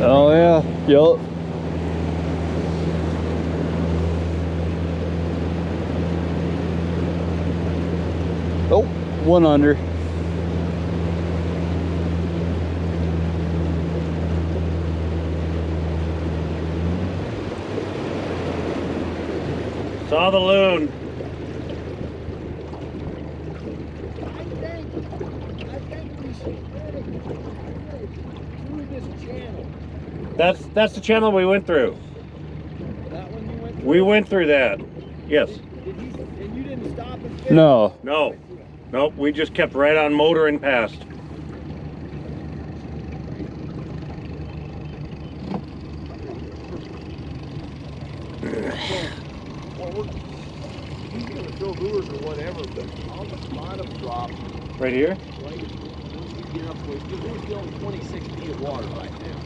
Oh yeah. Yup. Oh, one under. Saw the loon. That's that's the channel we went through. That one you went through? We went through that. Yes. Did he, and you didn't stop and fish? No. No. Nope. We just kept right on motoring past. Well, we're, he's gonna throw lures or whatever, but I'll just let him drop Right here. right once get up, with- we're still in twenty-six feet of water right now.